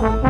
Bye.